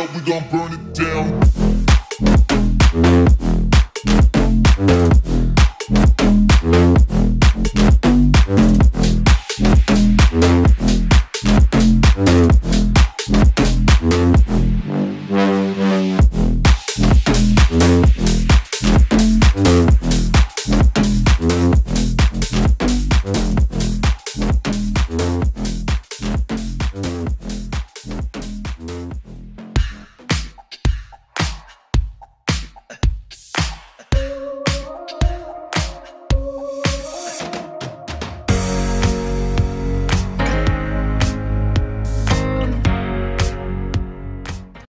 up, we gon' burn it down.